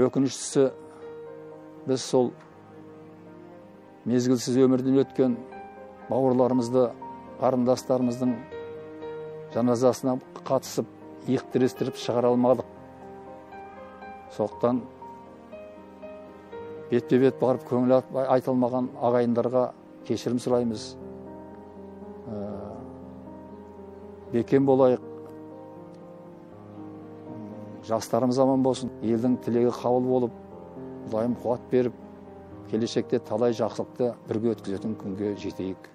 өкініштісі біз сол мезгілсіз өмірден өткен бауырларымызды қарындастарымыздың жаназасына қатысып иық тірестіріп шығара алмадық. Сондықтан бетпе бет барып көңіл айта алмаған ағайындарға кешірім сұраймыз. Бекем болайық. Жастарымыз аман болсын. Елдің тілегі қабыл болып құдайым қуат беріп келешекте талай жақсылықты бірге өткізетін күнге жетейік.